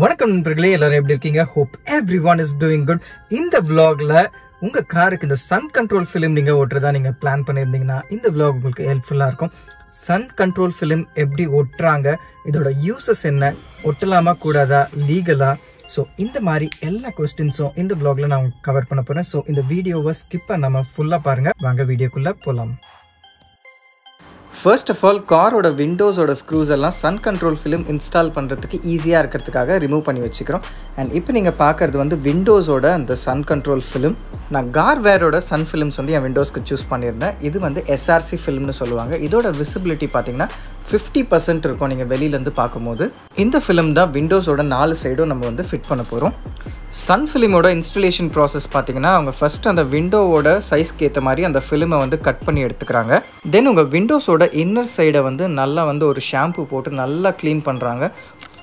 வணக்கம் நண்பர்களே எல்லாரும் எப்படி இருக்கீங்க? Hope everyone is doing good இந்த விலாகில் உங்கள் காருக்கு இந்த சன் கண்ட்ரோல் ஃபிலிம் நீங்கள் ஓட்டுறதா நீங்கள் பிளான் பண்ணியிருந்தீங்கன்னா இந்த விலாக் உங்களுக்கு ஹெல்ப்ஃபுல்லாக இருக்கும். சன் கண்ட்ரோல் ஃபிலிம் எப்படி ஒட்டுறாங்க இதோட யூசஸ் என்ன ஒட்டலாமா கூடாதா லீகலா ஸோ இந்த மாதிரி எல்லா கொஸ்டின்ஸும் இந்த விலாகில் நான் கவர் பண்ண போகிறேன் ஸோ இந்த வீடியோவை ஸ்கிப் பண்ணாமல் ஃபுல்லாக பாருங்கள் வாங்க வீடியோக்குள்ளே போகலாம் ஃபர்ஸ்ட் ஆஃப் ஆல் காரோட விண்டோஸோட ஸ்க்ரூஸ் எல்லாம் சன் கண்ட்ரோல் ஃபிலிம் இன்ஸ்டால் பண்ணுறதுக்கு ஈஸியாக இருக்கிறதுக்காக ரிமூவ் பண்ணி வச்சுக்கிறோம். அண்ட் இப்போ நீங்கள் பார்க்குறது வந்து விண்டோஸோட அந்த சன் கண்ட்ரோல் ஃபிலிம் நான் கார்வேரோட சன் ஃபிலிம்ஸ் வந்து என் விண்டோஸ்க்கு சூஸ் பண்ணியிருந்தேன். இது வந்து எஸ்ஆர்சி ஃபிலிம்னு சொல்லுவாங்க. இதோட விசிபிலிட்டி பார்த்தீங்கன்னா ஃபிஃப்டி பர்சன்ட் இருக்கும் நீங்கள் வெளியிலேருந்து பார்க்கும்போது. இந்த ஃபிலிம் தான் விண்டோஸோட நாலு சைடும் நம்ம வந்து ஃபிட் பண்ண போகிறோம் சன் ஃபிலிமோட இன்ஸ்டலேஷன் ப்ராசஸ் பார்த்தீங்கன்னா அவங்க ஃபர்ஸ்ட் அந்த விண்டோவோட சைஸ்க்கு ஏற்ற மாதிரி அந்த ஃபிலிமை வந்து கட் பண்ணி எடுத்துக்கிறாங்க. தென் உங்கள் விண்டோஸோட இன்னர் சைடை வந்து நல்லா வந்து ஒரு ஷாம்பு போட்டு நல்லா க்ளீன் பண்ணுறாங்க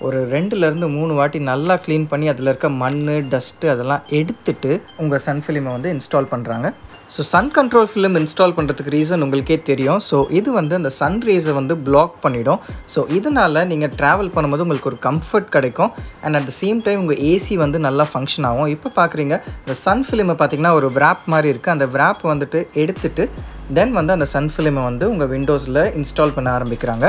ஒரு ரெண்டுலேருந்து மூணு வாட்டி நல்லா க்ளீன் பண்ணி அதில் இருக்க மண் டஸ்ட்டு அதெல்லாம் எடுத்துட்டு உங்கள் சன் ஃபிலிமை வந்து இன்ஸ்டால் பண்ணுறாங்க so sun control film install பண்ணுறதுக்கு ரீசன் உங்களுக்கே தெரியும். ஸோ இது வந்து அந்த சன் ரேஸை வந்து பிளாக் பண்ணிடும். ஸோ இதனால் நீங்கள் ட்ராவல் பண்ணும்போது உங்களுக்கு ஒரு கம்ஃபர்ட் கிடைக்கும். And at the same time உங்கள் ஏசி வந்து நல்லா ஃபங்க்ஷன் ஆகும். இப்போ பார்க்குறீங்க இந்த சன் ஃபிலிமை பார்த்திங்கன்னா ஒரு விராப் மாதிரி இருக்குது அந்த விராப் வந்துட்டு எடுத்துட்டு தென் வந்து அந்த சன் ஃபிலிமை வந்து உங்கள் விண்டோஸில் இன்ஸ்டால் பண்ண ஆரம்பிக்கிறாங்க.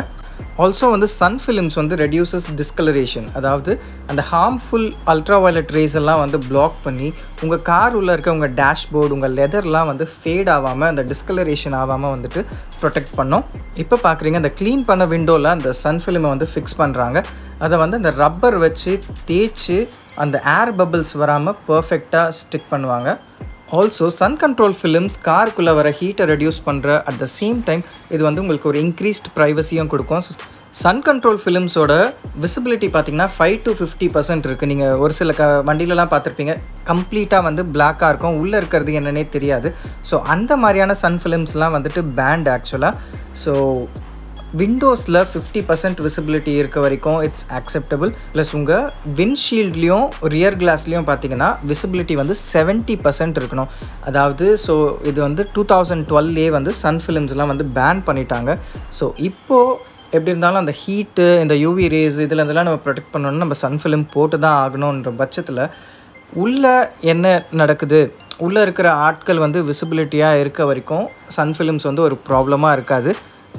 ஆல்சோ வந்து சன் ஃபிலிம்ஸ் வந்து ரெடியூசஸ் டிஸ்கலரேஷன் அதாவது அந்த ஹார்ம்ஃபுல் அல்ட்ரா வயலட் ரேஸ் எல்லாம் வந்து பிளாக் பண்ணி உங்கள் கார் உள்ளே இருக்க உங்கள் டேஷ்போர்டு உங்கள் லெதர்லாம் வந்து ஃபேட் ஆகாமல் அந்த டிஸ்கலரேஷன் ஆகாமல் வந்துட்டு ப்ரொடெக்ட் பண்ணோம். இப்போ பார்க்குறீங்க அந்த க்ளீன் பண்ண விண்டோவில் அந்த சன் ஃபிலிமை வந்து ஃபிக்ஸ் பண்ணுறாங்க அதை வந்து அந்த ரப்பர் வச்சு தேய்ச்சி அந்த ஏர் பபிள்ஸ் வராமல் பர்ஃபெக்டாக ஸ்டிக் பண்ணுவாங்க. ஆல்சோ சன் கண்ட்ரோல் ஃபிலிம்ஸ் காருக்குள்ளே வர ஹீட்டை ரெடியூஸ் பண்ணுற அட் த சேம் டைம் இது வந்து உங்களுக்கு ஒரு இன்க்ரீஸ்ட் ப்ரைவசியும் கொடுக்கும். சன் கண்ட்ரோல் ஃபிலிம்ஸோட விசிபிலிட்டி பார்த்தீங்கன்னா ஃபைவ் டு ஃபிஃப்டி பர்சன்ட் இருக்குது நீங்கள் ஒரு சில க வண்டியிலலாம் பார்த்துருப்பீங்க கம்ப்ளீட்டாக வந்து பிளாக்காக இருக்கும். உள்ளே இருக்கிறது என்னன்னே தெரியாது. ஸோ அந்த மாதிரியான சன் ஃபிலிம்ஸ்லாம் வந்துட்டு பேண்ட் ஆக்சுவலாக ஸோ விண்டோஸில் ஃபிஃப்டி பர்சன்ட் விசிபிலிட்டி இருக்க வரைக்கும் இட்ஸ் அக்செப்டபிள் ப்ளஸ் உங்கள் விண்ட்ஷீல்ட்லேயும் ரியர் கிளாஸ்லேயும் பார்த்தீங்கன்னா விசிபிலிட்டி வந்து செவன்ட்டி பர்சன்ட் இருக்கணும். அதாவது ஸோ இது வந்து டூ தௌசண்ட் டுவெல்லே வந்து சன் ஃபிலிம்ஸ்லாம் வந்து பேன் பண்ணிட்டாங்க. ஸோ இப்போது எப்படி இருந்தாலும் அந்த ஹீட்டு இந்த யூவி ரேஸ் இதில் இதெல்லாம் நம்ம ப்ரொடெக்ட் பண்ணணும்னா நம்ம சன் ஃபிலிம் போட்டு தான் ஆகணுன்ற பட்சத்தில் உள்ளே என்ன நடக்குது? உள்ளே இருக்கிற ஆட்கள் வந்து விசிபிலிட்டியாக இருக்க வரைக்கும் சன் ஃபிலிம்ஸ் வந்து ஒரு ப்ராப்ளமாக இருக்காது.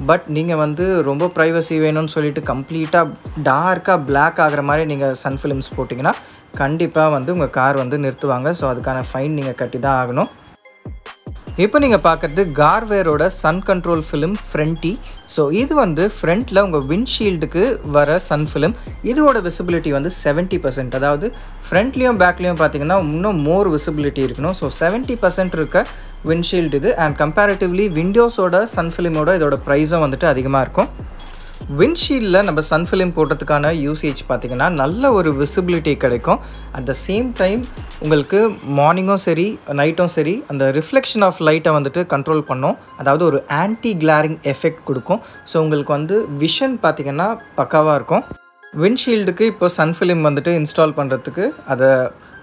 பட் நீங்கள் வந்து ரொம்ப ப்ரைவசி வேணும்னு சொல்லிட்டு கம்ப்ளீட்டாக டார்க்காக பிளாக் ஆகிற மாதிரி நீங்கள் சன் ஃபிலிம்ஸ் போட்டிங்கன்னா கண்டிப்பாக வந்து உங்கள் கார் வந்து நிறுத்துவாங்க. ஸோ அதுக்கான ஃபைன் நீங்கள் கட்டி தான் ஆகணும். இப்போ நீங்கள் பார்க்குறது கார்வேரோட சன் கண்ட்ரோல் ஃபிலிம் ஃப்ரண்ட்டி ஸோ இது வந்து ஃப்ரண்ட்டில் உங்கள் விண்ட்ஷீல்டுக்கு வர சன் ஃபிலிம் இதோட விசிபிலிட்டி வந்து செவன்ட்டி பர்சன்ட் அதாவது ஃப்ரண்ட்லேயும் பேக்லேயும் பார்த்தீங்கன்னா இன்னும் மோர் விசிபிலிட்டி இருக்கணும். ஸோ செவன்ட்டி பர்சன்ட் இருக்க விண்ட்ஷீல்டு இது. அண்ட் கம்பேரிட்டிவ்லி விண்டோஸோட சன் ஃபிலிமோட இதோட ப்ரைஸும் வந்துட்டு அதிகமாக இருக்கும். விண்ட்ஷீல்டில் நம்ம சன் ஃபிலிம் போடுறதுக்கான யூசேஜ் பார்த்திங்கன்னா நல்ல ஒரு விசிபிலிட்டி கிடைக்கும். அட் த சேம் டைம் உங்களுக்கு மார்னிங்கும் சரி நைட்டும் சரி அந்த ரிஃப்ளெக்ஷன் ஆஃப் லைட்டை வந்துட்டு கண்ட்ரோல் பண்ணும். அதாவது ஒரு ஆன்டி கிளாரிங் எஃபெக்ட் கொடுக்கும். ஸோ உங்களுக்கு வந்து விஷன் பார்த்திங்கன்னா பக்காவாக இருக்கும். விண்ட்ஷீல்டுக்கு இப்போ சன் ஃபிலிம் வந்துட்டு இன்ஸ்டால் பண்ணுறதுக்கு அதை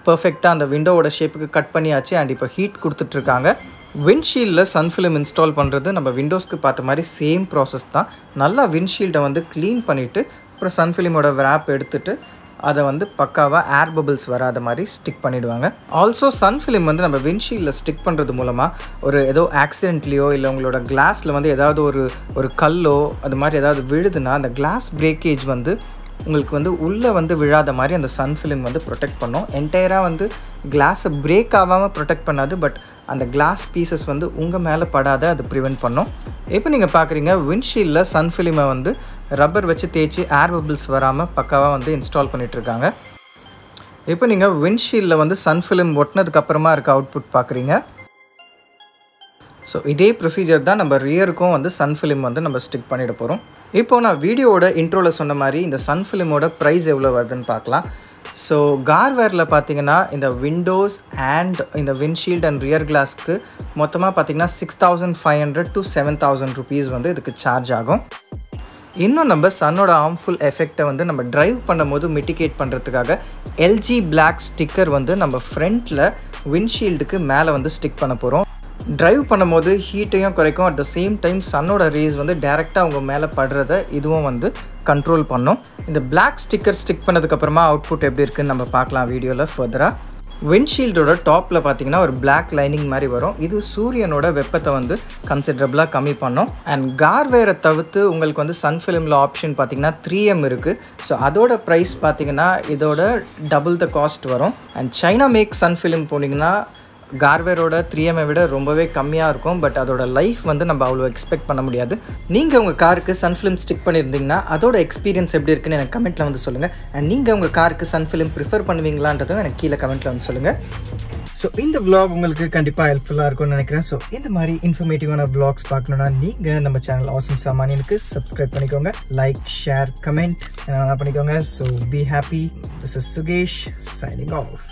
பர்ஃபெக்டாக அந்த விண்டோவோட ஷேப்புக்கு கட் பண்ணியாச்சு. அண்ட் இப்போ ஹீட் கொடுத்துட்ருக்காங்க விண்ட்ஷீல்டில் சன்ஃபிலிம் இன்ஸ்டால் பண்ணுறது நம்ம விண்டோஸ்க்கு பார்த்த மாதிரி சேம் ப்ராசஸ் தான். நல்லா விண்ட்ஷீல்டை வந்து க்ளீன் பண்ணிவிட்டு அப்புறம் சன்ஃபிலிமோட ஃபிலிமோட wrap எடுத்துட்டு அதை வந்து பக்காவாக ஏர் பபிள்ஸ் வராத மாதிரி ஸ்டிக் பண்ணிவிடுவாங்க ஆல்சோ சன் ஃபிலிம் வந்து நம்ம விண்ட்ஷீல்டில் ஸ்டிக் பண்ணுறது மூலமாக ஒரு ஏதோ ஆக்சிடென்ட்லேயோ இல்லை உங்களோட கிளாஸில் வந்து ஏதாவது ஒரு ஒரு கல்லோ அது மாதிரி ஏதாவது விழுதுன்னா அந்த கிளாஸ் பிரேக்கேஜ் வந்து உங்களுக்கு வந்து உள்ளே வந்து விழாத மாதிரி அந்த சன் ஃபிலிம் வந்து ப்ரொடெக்ட் பண்ணும். என்டையராக வந்து கிளாஸை பிரேக் ஆகாமல் ப்ரொடெக்ட் பண்ணாது பட் அந்த கிளாஸ் பீசஸ் வந்து உங்கள் மேலே படாத அது ப்ரிவெண்ட் பண்ணும். இப்போ நீங்கள் பார்க்குறீங்க விண்ட்ஷீல்டில் சன் ஃபிலிமை வந்து ரப்பர் வச்சு தேய்ச்சி ஏர் பபிள்ஸ் வராமல் பக்காவாக வந்து இன்ஸ்டால் பண்ணிகிட்ருக்காங்க இப்போ நீங்கள் விண்ட்ஷீல்டில் வந்து சன் ஃபிலிம் ஒட்டினதுக்கப்புறமா இருக்க அவுட்புட் பார்க்குறீங்க ஸோ இதே ப்ரொசீஜர் தான் நம்ம ரியருக்கும் வந்து சன் ஃபிலிம் வந்து நம்ம ஸ்டிக் பண்ணிட போகிறோம் இப்போ நான் வீடியோவோட இன்ட்ரோவில் சொன்ன மாதிரி இந்த சன் ஃபிலிமோட ப்ரைஸ் எவ்வளோ வருதுன்னு பார்க்கலாம். ஸோ கார்வேரில் பார்த்தீங்கன்னா இந்த விண்டோஸ் அண்ட் இந்த விண்ட்ஷீல்ட் அண்ட் ரியர் கிளாஸ்க்கு மொத்தமாக பார்த்தீங்கன்னா six thousand five hundred to seven thousand rupees வந்து இதுக்கு சார்ஜ் ஆகும். இன்னும் நம்ம சன்னோட ஹார்ம்ஃபுல் எஃபெக்டை வந்து நம்ம டிரைவ் பண்ணும்போது மிட்டிகேட் பண்ணுறதுக்காக எல்ஜி பிளாக் ஸ்டிக்கர் வந்து நம்ம ஃப்ரண்ட்டில் விண்ட்ஷீல்டுக்கு மேலே வந்து ஸ்டிக் பண்ண போகிறோம் ட்ரைவ் பண்ணும்போது ஹீட்டையும் குறைக்கும். அட் த சேம் டைம் சன்னோட ரேஸ் வந்து டேரெக்டாக அவங்க மேலே படுறத இதுவும் வந்து கண்ட்ரோல் பண்ணும். இந்த பிளாக் ஸ்டிக்கர் ஸ்டிக் பண்ணதுக்கப்புறமா அவுட்புட் எப்படி இருக்குன்னு நம்ம பார்க்கலாம் வீடியோவில் ஃபர்தராக விண்ட்ஷீல்டோட டாப்பில் பார்த்தீங்கன்னா ஒரு பிளாக் லைனிங் மாதிரி வரும். இது சூரியனோட வெப்பத்தை வந்து கன்சிடரபிளாக கம்மி பண்ணும். அண்ட் கார்வேரை தவிர்த்து உங்களுக்கு வந்து சன் ஃபிலிமில் ஆப்ஷன் பார்த்தீங்கன்னா த்ரீ எம் இருக்குது ஸோ அதோட ப்ரைஸ் பார்த்தீங்கன்னா இதோட டபுள் த காஸ்ட் வரும். And China make sun film போனீங்கன்னா கார்வேரோட த்ரீ எம்ஐ விட ரொம்பவே கம்மியாக இருக்கும். பட் அதோட லைஃப் வந்து நம்ம அவ்வளோ எக்ஸ்பெக்ட் பண்ண முடியாது. நீங்கள் உங்கள் காருக்கு சன்ஃபிலிம் ஸ்டிக் பண்ணியிருந்தீங்கன்னா அதோட எக்ஸ்பீரியன்ஸ் எப்படி இருக்குன்னு எனக்கு கமெண்ட்டில் வந்து சொல்லுங்கள் அண்ட் நீங்கள் உங்கள் காருக்கு சன்ஃபிலிம் ப்ரிஃபர் பண்ணுவீங்களான்றதும் எனக்கு கீழே கமெண்ட்டில் வந்து சொல்லுங்கள் ஸோ இந்த விளாக் உங்களுக்கு கண்டிப்பாக ஹெல்ப்ஃபுல்லாக இருக்கும்னு நினைக்கிறேன். ஸோ இந்த மாதிரி இன்ஃபர்மேட்டிவான விளாக்ஸ் பார்க்கணுன்னா நீங்கள் நம்ம சேனல் ஆசம் சாமானியனுக்கு சப்ஸ்கிரைப் பண்ணிக்கோங்க. லைக் ஷேர் கமெண்ட் பண்ணிக்கோங்க. So be happy this is Sukesh signing off